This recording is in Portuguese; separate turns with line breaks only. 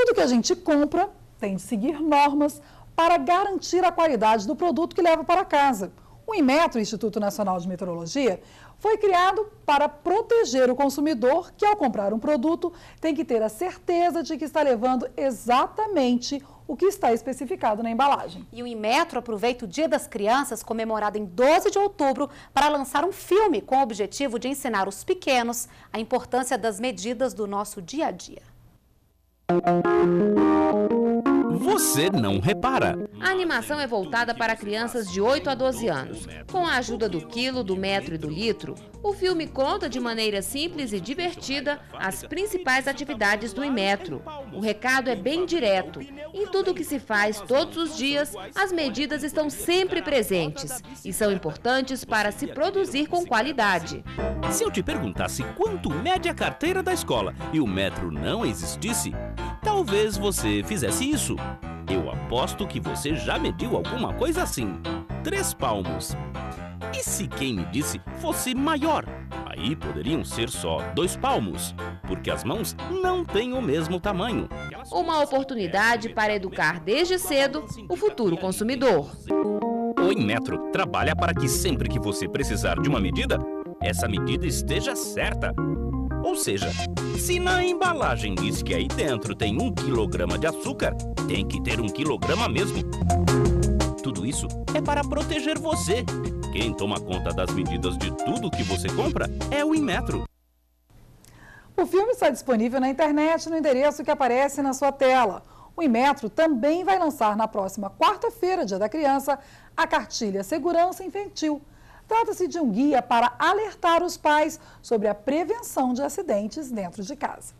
Tudo que a gente compra tem de seguir normas para garantir a qualidade do produto que leva para casa. O Inmetro, Instituto Nacional de Meteorologia, foi criado para proteger o consumidor que, ao comprar um produto, tem que ter a certeza de que está levando exatamente o que está especificado na embalagem.
E o Inmetro aproveita o Dia das Crianças, comemorado em 12 de outubro, para lançar um filme com o objetivo de ensinar os pequenos a importância das medidas do nosso dia a dia.
Você não repara.
A animação é voltada para crianças de 8 a 12 anos. Com a ajuda do quilo, do metro e do litro, o filme conta de maneira simples e divertida as principais atividades do Imetro. O recado é bem direto. Em tudo que se faz todos os dias, as medidas estão sempre presentes e são importantes para se produzir com qualidade.
Se eu te perguntasse quanto mede a carteira da escola e o metro não existisse, talvez você fizesse isso. Eu aposto que você já mediu alguma coisa assim. Três palmos. E se quem me disse fosse maior? Aí poderiam ser só dois palmos, porque as mãos não têm o mesmo tamanho.
Uma oportunidade para educar desde cedo o futuro consumidor.
O Inmetro trabalha para que sempre que você precisar de uma medida, essa medida esteja certa. Ou seja, se na embalagem diz que aí dentro tem um quilograma de açúcar, tem que ter um quilograma mesmo. Tudo isso é para proteger você. Quem toma conta das medidas de tudo que você compra é o Inmetro.
O filme está disponível na internet no endereço que aparece na sua tela. O Inmetro também vai lançar na próxima quarta-feira, Dia da Criança, a cartilha Segurança Infantil. Trata-se de um guia para alertar os pais sobre a prevenção de acidentes dentro de casa.